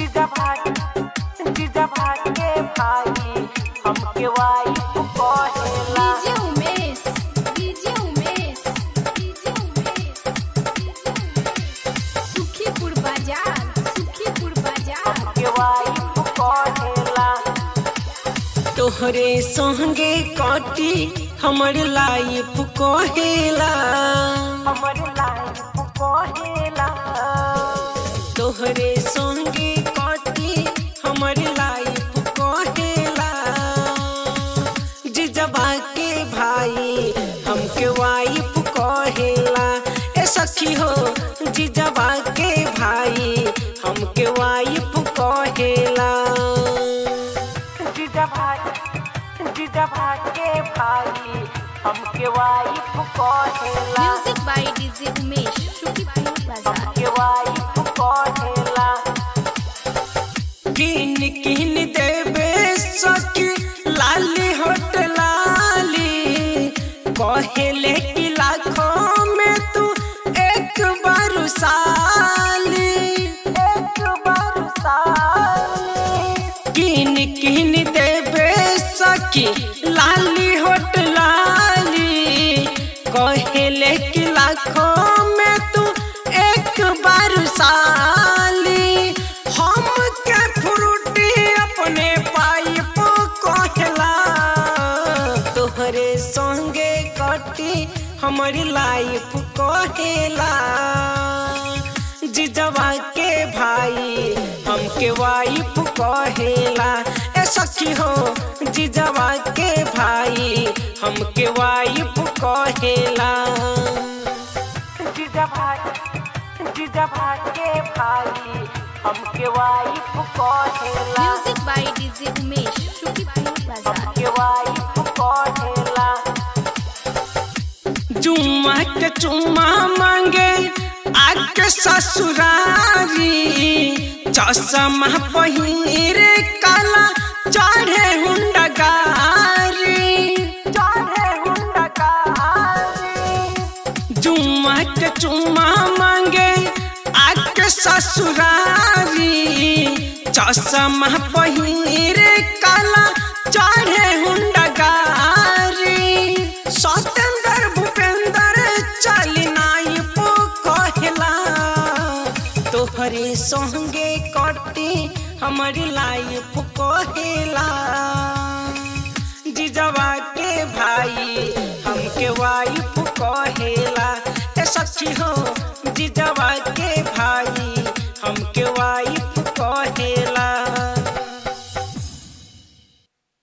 जीजा भाई जीजा भाई भाई हमके वाइफ कहेला DJ Umesh DJ Umesh DJ Umesh Sukhipur बाज़ार सुखीपुर बाज़ार। हमके वाइफ कहेला तोहरे संगे कटी हमर लाइफ कहेला हमर लाइफ कहेला तोहरे संगे जिजबा के भाई हमके वाइफ कहेला। जीजा भाई जीजा भाई के भाई हमके वाइफ कहेला। म्यूज़िक बाय डीजे उमेश बाज़ार हमके वाइफ कहेला। किन किन देवे सखी लाली होट लाली कहेले कि लाखों में तू साली एक बार किन किन देवे सखी लाली होट लाली। कहेले कि लाखों में तू एक बार साली हम के फ्रूटी अपने पाइप कहला। तोहरे संगे कटी हमारी लाइफ कहेला। जिजवा के भाई हमके वाइफ कहेला। ए सखी हो जिजवा के भाई हमके वाइफ कहेला। जीजा भाई जीजा भाई के भाई हमके वाइफ कहेला। Music by DJ Umesh Sukhipur बाज़ार हमके वाइफ जुम्मा के चुम्मा मांगे आके ससुरारी। चश्मा पहिरे काला, चढ़े हुंडा गारी। जुम्मा के चुम्मा मांगे आके ससुरारी। चश्मा पहिरे काला, चढ़े हुंडा तोहरे संगे कटी हमारी लाइफ कहेला। जीजवा के भाई हमके वाइफ कहेला। सखी हो